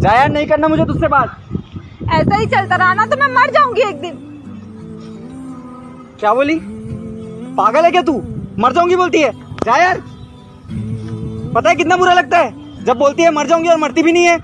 जाया नहीं करना मुझे तुझसे बात। ऐसा ही चलता रहा ना तो मैं मर जाऊँगी एक दिन। क्या बोली? पागल है क्या तू? मर जाऊँगी बोलती है। जा यार। पता है कितना बुरा लगता है? जब बोलती है मर जाऊँगी और मरती भी नहीं है।